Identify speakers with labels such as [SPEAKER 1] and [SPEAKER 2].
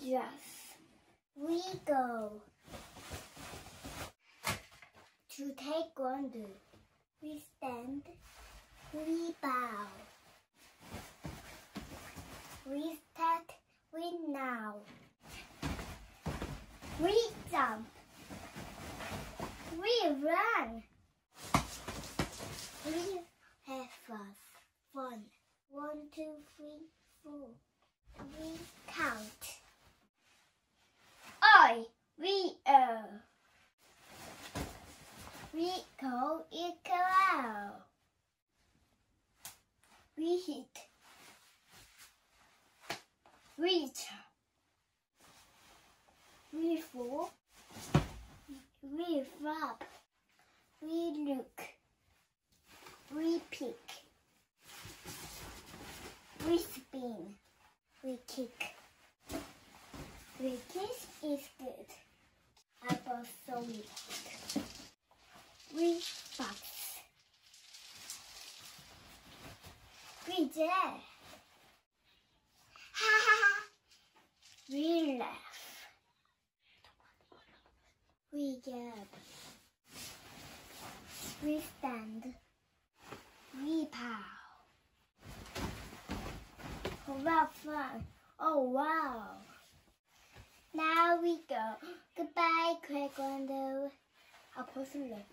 [SPEAKER 1] dress. We go to taekwondo. We stand. We bow. We start. We now. We jump. We run. We have fun. One, two, three, four. I. We are. We go equal out. We hit. Reach. We fall. We flop. We look. We pick. We spin. We kick. We kiss is good. Was so hot. We box. We dare. Ha ha ha. We laugh. We gab. We stand. We pow. Oh, fun. Oh, wow we go. Goodbye, taekwondo. I'll post some link.